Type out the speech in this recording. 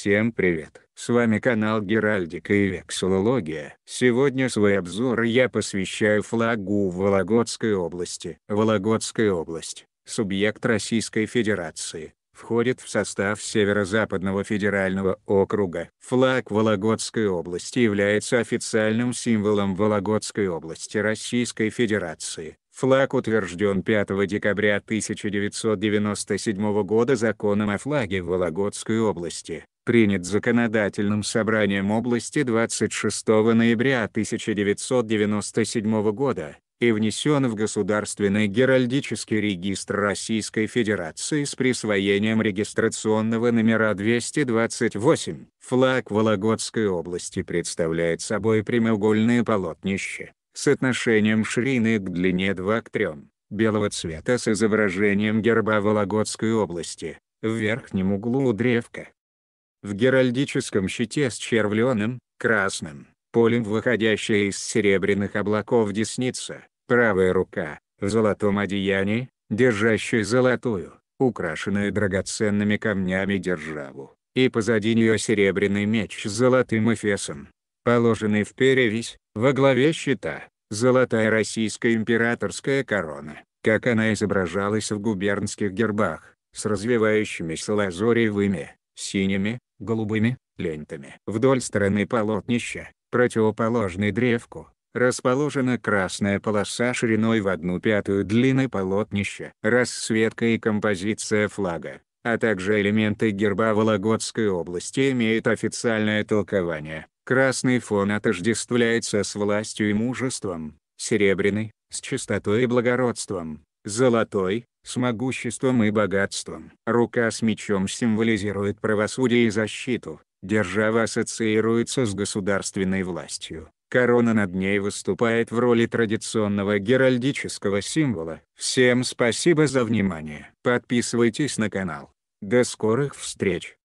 Всем привет! С вами канал Геральдика и Вексилология. Сегодня свой обзор я посвящаю флагу Вологодской области. Вологодская область, субъект Российской Федерации, входит в состав Северо-Западного федерального округа. Флаг Вологодской области является официальным символом Вологодской области Российской Федерации. Флаг утвержден 5 декабря 1997 года законом о флаге Вологодской области, принят законодательным собранием области 26 ноября 1997 года и внесен в Государственный геральдический регистр Российской Федерации с присвоением регистрационного номера 228. Флаг Вологодской области представляет собой прямоугольное полотнище, с отношением ширины к длине 2 к 3, белого цвета с изображением герба Вологодской области, в верхнем углу древка. В геральдическом щите с червленым, красным, полем выходящая из серебряных облаков десница, правая рука, в золотом одеянии, держащая золотую, украшенную драгоценными камнями державу, и позади нее серебряный меч с золотым эфесом, положенный в перевесь, во главе щита, золотая российская императорская корона, как она изображалась в губернских гербах, с развивающимися лазоревыми, синими, голубыми, лентами. Вдоль стороны полотнища, противоположной древку, расположена красная полоса шириной в одну пятую длины полотнища. Расцветка и композиция флага, а также элементы герба Вологодской области имеют официальное толкование. Красный фон отождествляется с властью и мужеством, серебряный – с чистотой и благородством, золотой – с могуществом и богатством. Рука с мечом символизирует правосудие и защиту, держава ассоциируется с государственной властью. Корона над ней выступает в роли традиционного геральдического символа. Всем спасибо за внимание. Подписывайтесь на канал. До скорых встреч!